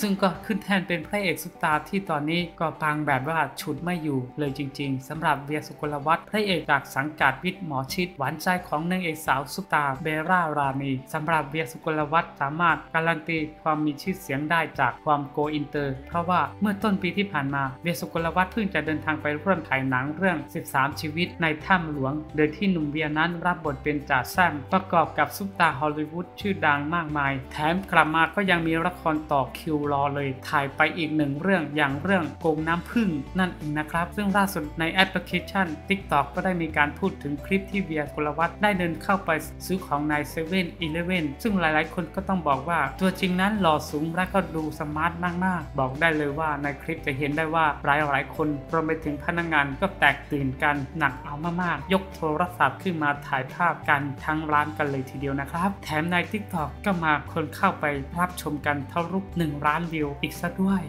ซึ่งก็ขึ้นแทนเป็นพระเอกซุปตาร์ที่ตอนนี้ก็ปังแบบว่าฉุดไม่อยู่เลยจริง ๆสำหรับเวียร์ ศุกลวัฒน์พระเอกจากสังกัดวิกหมอชิตหวานใจของนางเอกสาวซุปตาร์เบลล่าราณีสำหรับเวียร์ ศุกลวัฒน์สามารถการันตีความมีชื่อเสียงได้จากความโกอินเตอร์ เพราะว่าเมื่อต้นปีที่ผ่านมาเวียร์ ศุกลวัฒน์เพิ่งจะเดินทางไปร่วมถ่ายหนังเรื่อง 13 ชีวิตในถ้ำหลวง โดยที่หนุ่มเวียร์นั้นรับบทเป็นจ่าแซมประกอบกับซุปตาร์ฮอลลีวูดชื่อดังมากมาย แถมกลับมาก็ยังมีละครต่อคิวรอเลยถ่ายไปอีกหนึ่งเรื่องอย่างเรื่องกรงน้ำผึ้งนั่นเองนะครับ ซึ่งล่าสุดในแอปพลิเคชัน TikTok ก็ได้มีการพูดถึงคลิปที่เวียร์ ศุกลวัฒน์ได้เดินเข้าไปซื้อของในเซเว่นอีเลฟเว่นซึ่งหลายๆ คนก็ต้องบอกว่าตัวจริงนั้นหล่อสูงและก็ดู smart มากๆ บอกได้เลยว่าในคลิปจะเห็นได้ว่าหลายๆ คนรวมไปถึงพนักงานก็แตกตื่นกันหนักเอามากๆ ยกโทรศัพท์ขึ้นมาถ่ายภาพกันทั้งร้านกันเลยทีเดียวนะครับ แถมใน TikTok ก็มาคนเข้าไปรับชมกันเท่ารูป1ล้านวิวอีกซะด้วย